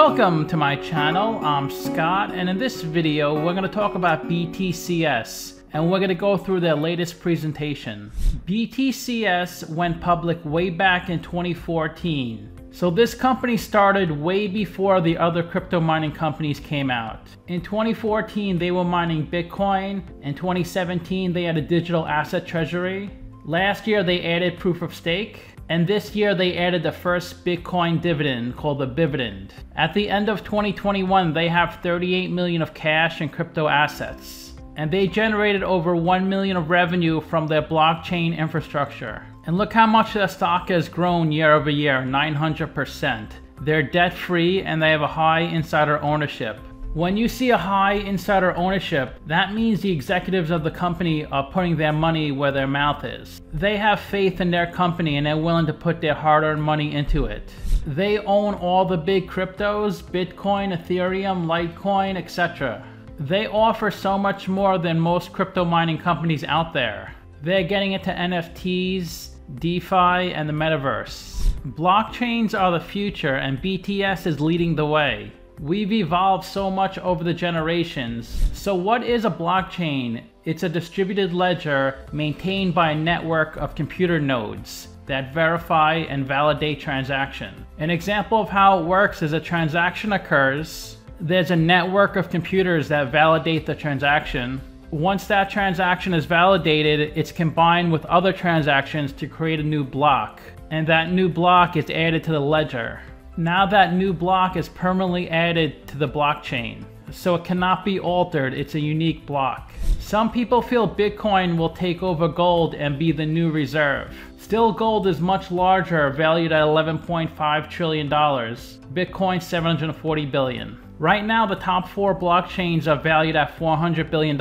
welcome to my channel. I'm Scott and in this video we're going to talk about BTCS and we're going to go through their latest presentation. BTCS went public way back in 2014. So this company started way before the other crypto mining companies came out. In 2014 they were mining Bitcoin, in 2017 they had a digital asset treasury, last year they added proof of stake, and this year they added the first Bitcoin dividend called the Bividend. At the end of 2021, they have 38 million of cash and crypto assets. And they generated over 1 million of revenue from their blockchain infrastructure. And look how much their stock has grown year over year, 900%. They're debt free and they have a high insider ownership. When you see a high insider ownership, that means the executives of the company are putting their money where their mouth is. They have faith in their company and they're willing to put their hard earned money into it. They own all the big cryptos Bitcoin, Ethereum, Litecoin, etc. They offer so much more than most crypto mining companies out there. They're getting into NFTs, DeFi, and the metaverse. Blockchains are the future and BTCS is leading the way. We've evolved so much over the generations. So what is a blockchain? It's a distributed ledger maintained by a network of computer nodes that verify and validate transaction. An example of how it works is a transaction occurs, there's a network of computers that validate the transaction. Once that transaction is validated, it's combined with other transactions to create a new block, and that new block is added to the ledger. Now that new block is permanently added to the blockchain, so it cannot be altered, it's a unique block. Some people feel Bitcoin will take over gold and be the new reserve. Still gold is much larger, valued at $11.5 trillion, Bitcoin 740 billion. Right now, the top four blockchains are valued at $400 billion,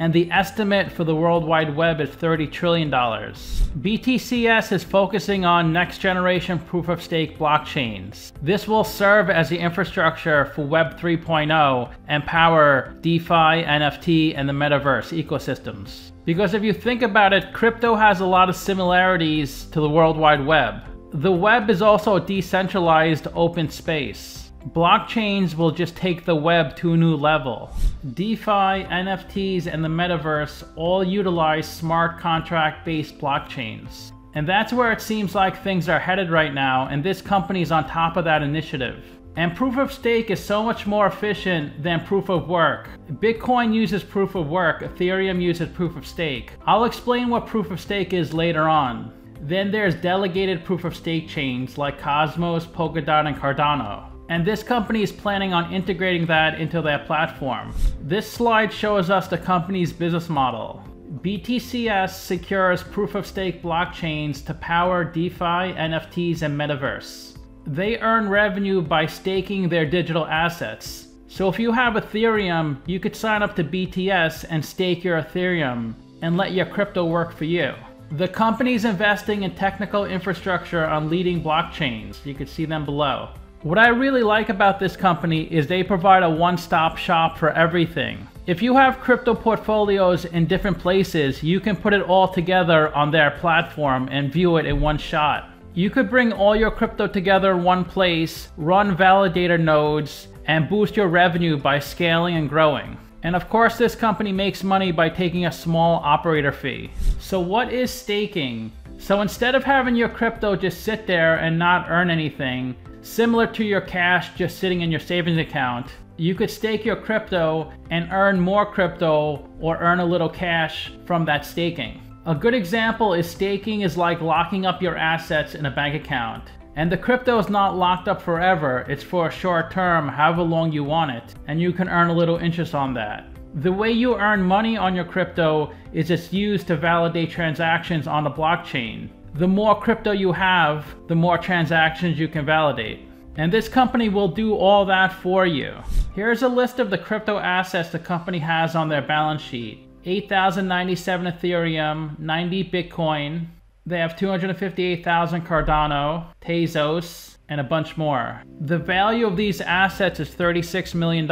and the estimate for the World Wide Web is $30 trillion. BTCS is focusing on next generation proof of stake blockchains. This will serve as the infrastructure for Web 3.0 and power DeFi, NFT, and the metaverse ecosystems. Because if you think about it, crypto has a lot of similarities to the World Wide Web. The web is also a decentralized open space. Blockchains will just take the web to a new level. DeFi, NFTs, and the metaverse all utilize smart contract based blockchains. And that's where it seems like things are headed right now, and this company is on top of that initiative. And proof of stake is so much more efficient than proof of work. Bitcoin uses proof of work, Ethereum uses proof of stake. I'll explain what proof of stake is later on. Then there's delegated proof of stake chains like Cosmos, Polkadot, and Cardano. And this company is planning on integrating that into their platform. This slide shows us the company's business model. BTCS secures proof of stake blockchains to power DeFi, NFTs, and metaverse. They earn revenue by staking their digital assets. So if you have Ethereum, you could sign up to BTCS and stake your Ethereum and let your crypto work for you. The company's investing in technical infrastructure on leading blockchains. You can see them below. What I really like about this company is they provide a one-stop shop for everything. If you have crypto portfolios in different places, you can put it all together on their platform and view it in one shot. You could bring all your crypto together in one place, run validator nodes, and boost your revenue by scaling and growing. And of course, this company makes money by taking a small operator fee. So what is staking? So instead of having your crypto just sit there and not earn anything, Similar to your cash just sitting in your savings account, you could stake your crypto and earn more crypto or earn a little cash from that staking. A good example is staking is like locking up your assets in a bank account. And the crypto is not locked up forever, it's for a short term, however long you want it, and you can earn a little interest on that. The way you earn money on your crypto is it's used to validate transactions on the blockchain the more crypto you have, the more transactions you can validate. And this company will do all that for you. Here's a list of the crypto assets the company has on their balance sheet. 8,097 Ethereum, 90 Bitcoin, they have 258,000 Cardano, Tezos, and a bunch more. The value of these assets is $36 million.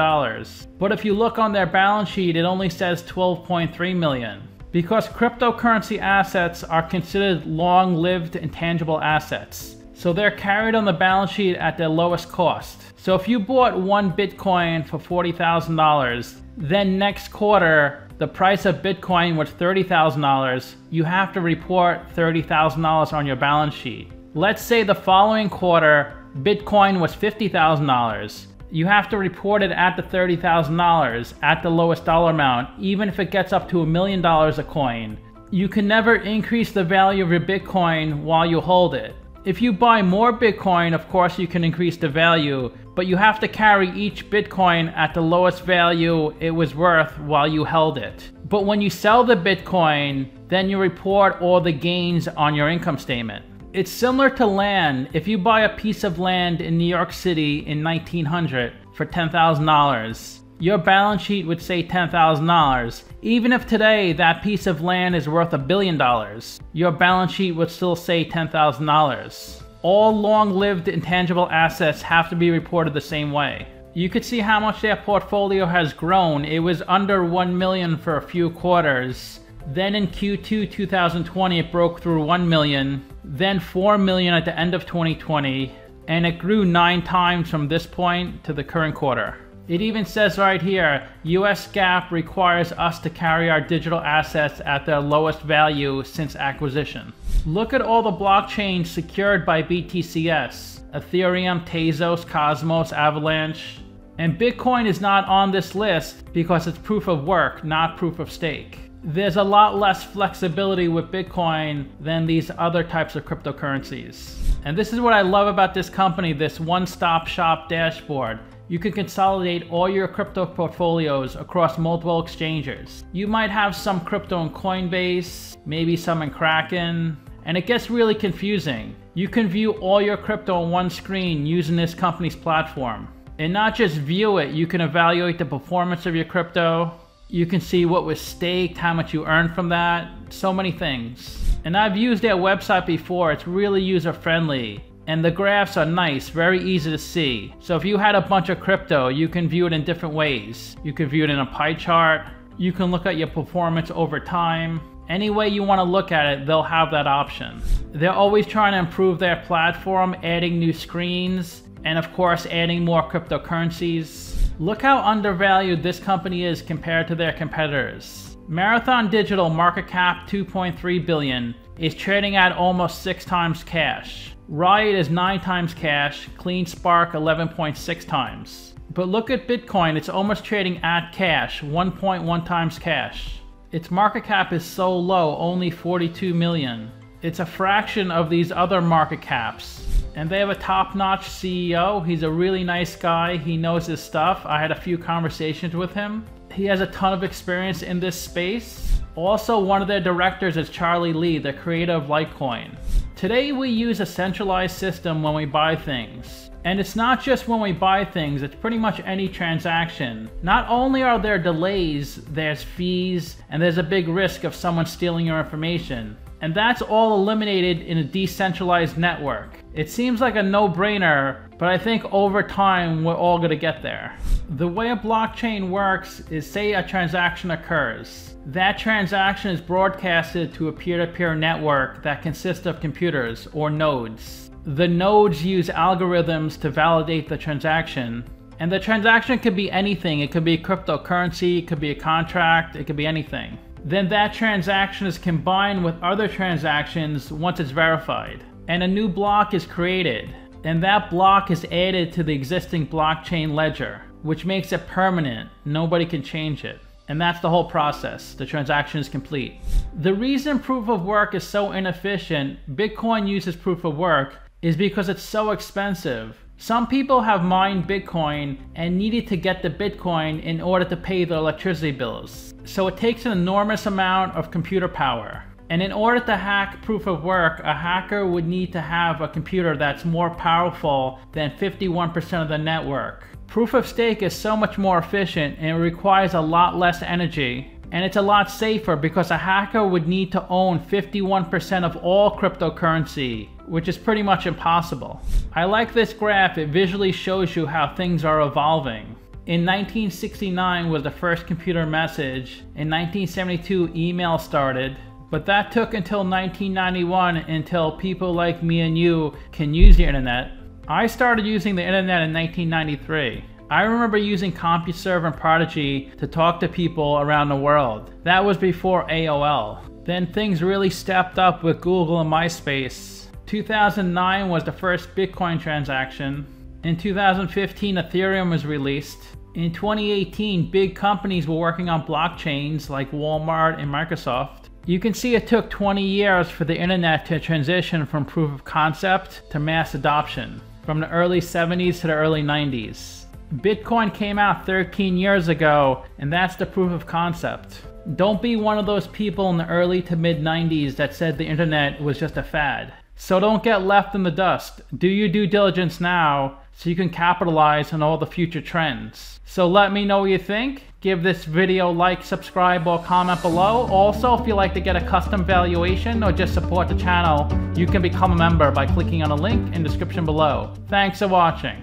But if you look on their balance sheet, it only says 12.3 million because cryptocurrency assets are considered long-lived intangible assets. So they're carried on the balance sheet at their lowest cost. So if you bought one Bitcoin for $40,000, then next quarter the price of Bitcoin was $30,000, you have to report $30,000 on your balance sheet. Let's say the following quarter Bitcoin was $50,000 you have to report it at the $30,000 at the lowest dollar amount, even if it gets up to a million dollars a coin. You can never increase the value of your Bitcoin while you hold it. If you buy more Bitcoin, of course you can increase the value, but you have to carry each Bitcoin at the lowest value it was worth while you held it. But when you sell the Bitcoin, then you report all the gains on your income statement. It's similar to land. If you buy a piece of land in New York City in 1900 for $10,000, your balance sheet would say $10,000. Even if today that piece of land is worth a billion dollars, your balance sheet would still say $10,000. All long-lived intangible assets have to be reported the same way. You could see how much their portfolio has grown. It was under 1 million for a few quarters. Then in Q2 2020 it broke through 1 million then 4 million at the end of 2020, and it grew nine times from this point to the current quarter. It even says right here, US GAAP requires us to carry our digital assets at their lowest value since acquisition. Look at all the blockchains secured by BTCS, Ethereum, Tezos, Cosmos, Avalanche, and Bitcoin is not on this list because it's proof of work, not proof of stake there's a lot less flexibility with Bitcoin than these other types of cryptocurrencies. And this is what I love about this company, this one-stop shop dashboard. You can consolidate all your crypto portfolios across multiple exchanges. You might have some crypto in Coinbase, maybe some in Kraken, and it gets really confusing. You can view all your crypto on one screen using this company's platform. And not just view it, you can evaluate the performance of your crypto, you can see what was staked, how much you earned from that, so many things. And I've used their website before, it's really user friendly. And the graphs are nice, very easy to see. So if you had a bunch of crypto, you can view it in different ways. You can view it in a pie chart, you can look at your performance over time. Any way you want to look at it, they'll have that option. They're always trying to improve their platform, adding new screens, and of course adding more cryptocurrencies. Look how undervalued this company is compared to their competitors. Marathon Digital market cap 2.3 billion is trading at almost 6 times cash. Riot is 9 times cash, CleanSpark 11.6 times. But look at Bitcoin, it's almost trading at cash, 1.1 times cash. Its market cap is so low, only 42 million. It's a fraction of these other market caps. And they have a top-notch CEO. He's a really nice guy. He knows his stuff. I had a few conversations with him. He has a ton of experience in this space. Also, one of their directors is Charlie Lee, the creator of Litecoin. Today, we use a centralized system when we buy things. And it's not just when we buy things, it's pretty much any transaction. Not only are there delays, there's fees, and there's a big risk of someone stealing your information. And that's all eliminated in a decentralized network. It seems like a no-brainer, but I think over time we're all gonna get there. The way a blockchain works is say a transaction occurs. That transaction is broadcasted to a peer-to-peer -peer network that consists of computers, or nodes. The nodes use algorithms to validate the transaction, and the transaction could be anything. It could be cryptocurrency, it could be a contract, it could be anything then that transaction is combined with other transactions once it's verified. And a new block is created. And that block is added to the existing blockchain ledger, which makes it permanent. Nobody can change it. And that's the whole process. The transaction is complete. The reason proof of work is so inefficient, Bitcoin uses proof of work, is because it's so expensive. Some people have mined Bitcoin and needed to get the Bitcoin in order to pay their electricity bills. So it takes an enormous amount of computer power. And in order to hack proof of work, a hacker would need to have a computer that's more powerful than 51% of the network. Proof of stake is so much more efficient and it requires a lot less energy. And it's a lot safer because a hacker would need to own 51% of all cryptocurrency which is pretty much impossible. I like this graph, it visually shows you how things are evolving. In 1969 was the first computer message, in 1972 email started, But that took until 1991 until people like me and you can use the internet. I started using the internet in 1993. I remember using CompuServe and Prodigy to talk to people around the world. That was before AOL. Then things really stepped up with Google and MySpace. 2009 was the first Bitcoin transaction. In 2015, Ethereum was released. In 2018, big companies were working on blockchains like Walmart and Microsoft. You can see it took 20 years for the internet to transition from proof of concept to mass adoption, from the early 70s to the early 90s. Bitcoin came out 13 years ago, and that's the proof of concept. Don't be one of those people in the early to mid 90s that said the internet was just a fad. So don't get left in the dust. Do your due diligence now so you can capitalize on all the future trends. So let me know what you think. Give this video like, subscribe, or comment below. Also, if you'd like to get a custom valuation or just support the channel, you can become a member by clicking on the link in description below. Thanks for watching.